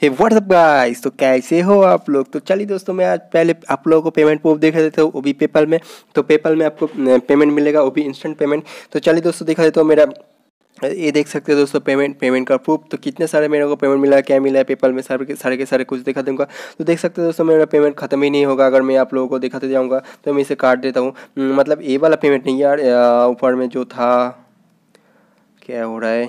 हे WhatsApp guys? तो कैसे हो आप लोग? तो चलिए दोस्तों, मैं आज पहले आप लोगों को पेमेंट प्रूफ दिखा देता हूँ, वो भी पेपल में। तो पेपल में आपको पेमेंट मिलेगा, वो भी इंस्टेंट पेमेंट तो चलिए दोस्तों, दिखा देता हूँ मेरा, ये देख सकते हो दोस्तों पेमेंट पेमेंट का प्रूफ तो कितने सारे मेरे को पेमेंट मिला, क्या मिला है पेपल में, सारे के सारे के सारे कुछ दिखा दूँगा। तो देख सकते हो दोस्तों, मेरा पेमेंट खत्म ही नहीं होगा, अगर मैं आप लोगों को दिखाते जाऊँगा तो मैं इसे काट देता हूँ। मतलब ये वाला पेमेंट नहीं यार ऊपर में जो था, क्या हो रहा है?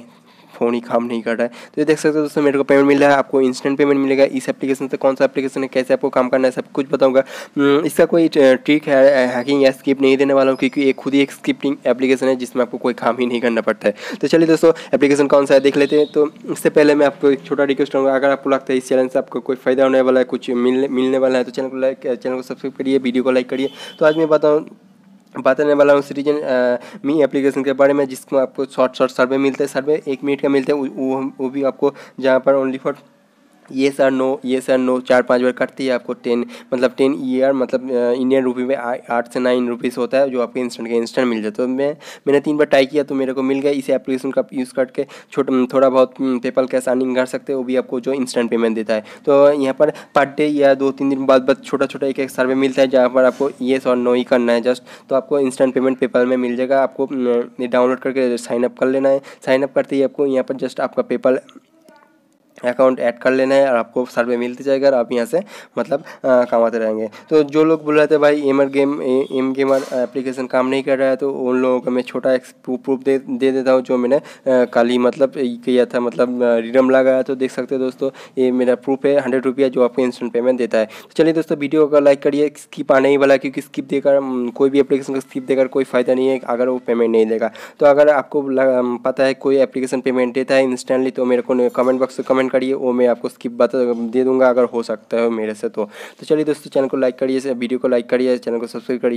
फ़ोन ही काम नहीं कर रहा है। तो ये देख सकते हो दोस्तों मेरे को पेमेंट मिल रहा है आपको इंस्टेंट पेमेंट मिलेगा। इस एप्लीकेशन से कौन सा एप्लीकेशन है कैसे आपको काम करना है सब कुछ बताऊँगा। हम्म, इसका कोई ट्रिक है हैकिंग या स्किप नहीं देने वाला हूँ क्योंकि ये खुद ही एक स्किपिंग एप्लीकेशन है जिसमें आपको कोई काम ही नहीं करना पड़ता है। तो चलिए दोस्तों एप्लीकेशन कौन सा है देख लेते हैं। तो इससे पहले मैं आपको एक छोटा रिक्वेस्ट करूँगा अगर आपको लगता है इस चैनल से आपको कोई फ़ायदा होने वाला है कुछ मिलने मिलने वाला है तो चैनल को लाइक चैनल को सब्सक्राइब करिए वीडियो को लाइक करिए। तो आज मैं बताऊँ बताने वाला हूँ सिटीजन मी एप्लीकेशन के बारे में, जिसमें आपको शॉर्ट शॉर्ट सर्वे मिलते हैं सर्वे एक मिनट का मिलते हैं वो वो भी आपको जहाँ पर ओनली फॉर ये सर नो, ये सर नो, चार पाँच बार कटती है आपको टेन मतलब टेन ईयर मतलब इंडियन रुपी में आठ से नाइन रुपीज़ होता है जो आपको इंस्टेंट, के इंस्टेंट मिल जाता है। तो मैं, मैंने तीन बार ट्राई किया तो मेरे को मिल गया, इस एप्लीकेशन का यूज़ करके छोटा थोड़ा बहुत पेपल कैश अर्निंग कर सकते हैं, वो भी आपको जो इंस्टेंट पेमेंट देता है। तो यहाँ पर पर डे या दो, तीन दिन बाद बाद छोटा छोटा एक एक सर्वे मिलता है, जहाँ पर आपको ये और नो ही करना है जस्ट तो आपको इंस्टेंट पेमेंट पेपल में मिल जाएगा। आपको डाउनलोड करके साइन अप कर लेना है। साइन अप करते ही आपको यहाँ पर जस्ट आपका पेपल अकाउंट ऐड कर लेना है और आपको सर्वे मिलते जाएगा और आप यहाँ से मतलब कमाते रहेंगे। तो जो लोग बोल रहे थे, भाई, एमर गेम एम गेमर एप्लीकेशन काम नहीं कर रहा है तो उन लोगों का मैं छोटा प्रूफ दे दे देता हूँ, जो मैंने कल ही मतलब किया था मतलब रिडम लगाया। तो देख सकते हो दोस्तों, ये मेरा प्रूफ है, हंड्रेड रुपया जो आपको इंस्टेंट पेमेंट देता है। तो चलिए दोस्तों, वीडियो का लाइक करिए, स्किप आने ही वाला, क्योंकि स्किप देकर कोई भी एप्लीकेशन का स्किप देकर कोई फ़ायदा नहीं है, अगर वो पेमेंट नहीं देगा। तो अगर आपको पता है कोई एप्लीकेशन पेमेंट देता है इंस्टेंटली तो मेरे को कमेंट बॉक्स में कमेंट करिए, वो मैं आपको स्किप बता दे दूँगा, अगर हो सकता है मेरे से तो। तो चलिए दोस्तों, चैनल को लाइक करिए वीडियो को लाइक करिए, चैनल को सब्सक्राइब करिए।